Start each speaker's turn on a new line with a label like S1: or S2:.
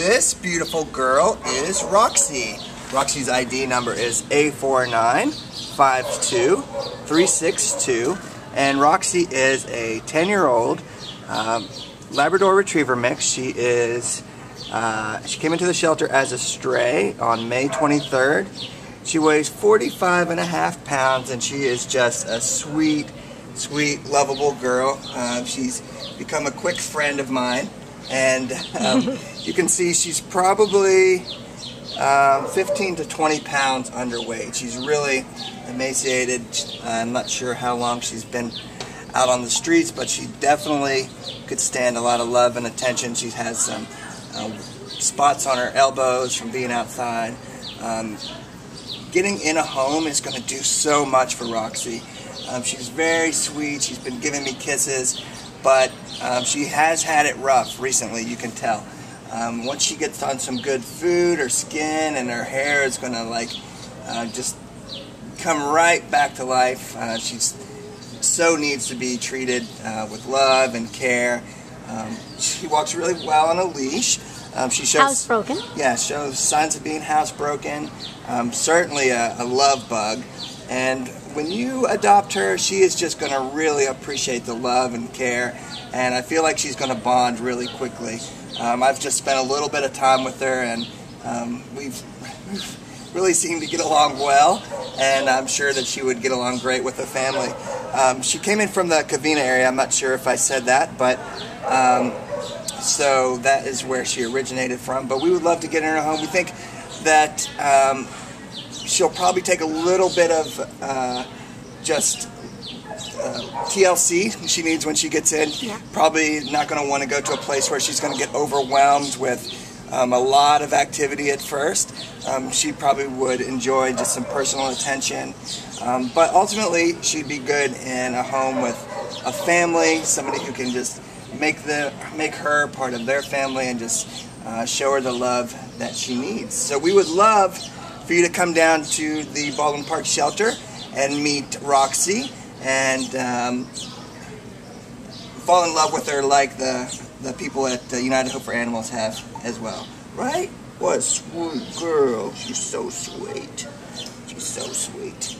S1: This beautiful girl is Roxy. Roxy's ID number is A4952362 and Roxy is a 10-year-old um, Labrador Retriever mix. She is uh, she came into the shelter as a stray on May 23rd. She weighs 45 and a half pounds and she is just a sweet, sweet, lovable girl. Uh, she's become a quick friend of mine and um, you can see she's probably um, 15 to 20 pounds underweight. She's really emaciated. I'm not sure how long she's been out on the streets, but she definitely could stand a lot of love and attention. She has some uh, spots on her elbows from being outside. Um, getting in a home is going to do so much for Roxy. Um, she's very sweet. She's been giving me kisses, but um, she has had it rough recently, you can tell. Um, once she gets on some good food, her skin and her hair is going to like uh, just come right back to life. Uh, she's so needs to be treated uh, with love and care. Um, she walks really well on a leash. Um, she shows
S2: housebroken.
S1: Yeah, shows signs of being housebroken. Um, certainly a, a love bug. And when you adopt her, she is just going to really appreciate the love and care. And I feel like she's going to bond really quickly. Um, I've just spent a little bit of time with her, and um, we've really seemed to get along well. And I'm sure that she would get along great with the family. Um, she came in from the Covina area. I'm not sure if I said that, but um, so that is where she originated from. But we would love to get her a home. We think that um, she'll probably take a little bit of uh, just uh, TLC she needs when she gets in.
S2: Yeah.
S1: Probably not going to want to go to a place where she's going to get overwhelmed with um, a lot of activity at first. Um, she probably would enjoy just some personal attention. Um, but ultimately, she'd be good in a home with a family, somebody who can just make the make her part of their family and just uh, show her the love that she needs. So we would love for you to come down to the Baldwin Park shelter and meet Roxy and um, fall in love with her like the, the people at uh, United Hope for Animals have as well. Right? What a sweet girl. She's so sweet. She's so sweet.